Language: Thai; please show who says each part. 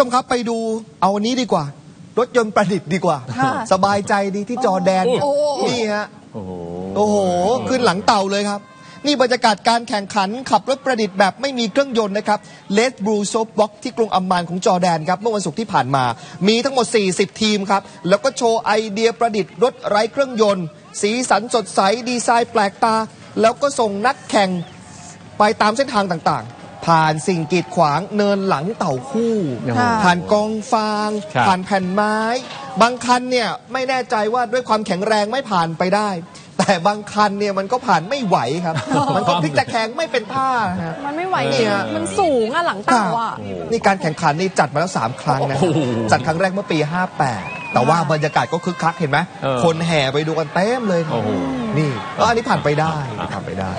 Speaker 1: ชมครับไปดูเอาอันนี้ดีกว่า รถยนต์ประดิษฐ์ดีกว่า
Speaker 2: ค่ะ
Speaker 1: สบายใจดีที่จอร์แดน
Speaker 2: โอ้โห
Speaker 1: นี่ฮะ
Speaker 3: โอ้โห
Speaker 1: โอ้โห ขึ้นหลังเต่าเลยครับ นี่บรรยากาศการแข่งขันขับรถประดิษฐ์แบบไม่มีเครื่องยนต์นะครับ Red Bull Soapbox ที่กรุงอัมมานของจอร์แดนครับ เมื่อวันศุกร์ที่ผ่านมา มีทั้งหมด 40 ทีมครับ แล้วก็โชว์ไอเดียประดิษฐ์รถไร้เครื่องยนต์ สีสันสดใส ดีไซน์แปลกตา แล้วก็ส่งนักแข่ง ไปตามเส้นทางต่างๆ ผ่านสิ่งกีดขวางเนินหลังเต่าคู่
Speaker 2: ค่ะ
Speaker 1: ผ่านกองฟาง
Speaker 3: ครับ
Speaker 1: ผ่านแผ่นไม้ บางคันเนี่ยไม่แน่ใจว่าด้วยความแข็งแรงไม่ผ่านไปได้ แต่บางคันเนี่ยมันก็ผ่านไม่ไหวครับ มันก็พลิกตะแคงไม่เป็นท่าฮะ
Speaker 2: มันไม่ไหว
Speaker 1: เนี่
Speaker 2: จริ
Speaker 1: ย
Speaker 2: งมันสูงอะหลังเต่าอะ
Speaker 1: นี่การแข่งขันนี่จัดมาแล้ว3ครั้งนะ
Speaker 3: โอ้โห
Speaker 1: จัดครั้งแรกเมื่อปี 58 แต่ว่าบรรยากาศก็คึกคักเห็นไหม
Speaker 3: เออ
Speaker 1: คนแห่ไปดูกันเต็มเลยครับ
Speaker 3: โอ้โห
Speaker 1: นี่ก็อันนี้ผ่านไปได้ผ่านไปได้